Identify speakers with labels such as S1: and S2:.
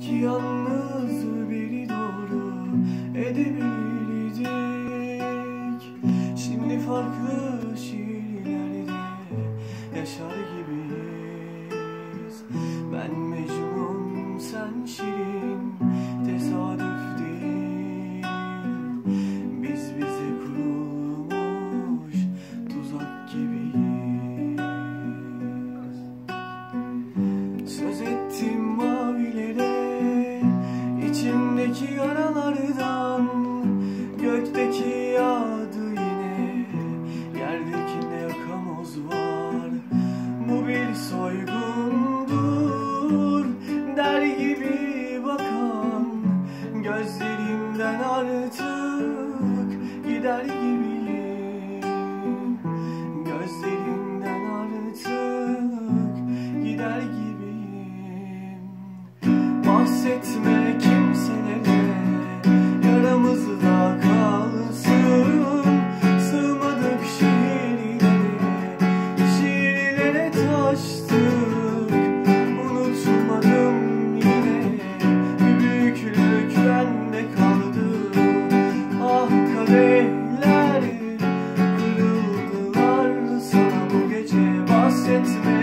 S1: Ki yalnız biri doğru edebilirdik. Şimdi farklı şiirlerde yaşar gibiyiz. Ben Mecnun içimdeki yaralardan Gökteki yağdı yine. Yerdekinde yakamoz var Bu bir soygundur. Der gibi bakan Gözlerimden artık Gider gibiyim. Gözlerimden artık gider gibiyim. Bahsetme ulaştık Unutmadım yine bir büyüklük bende kaldı. Ah kadehler kırıldılar sana bu gece bahsetme.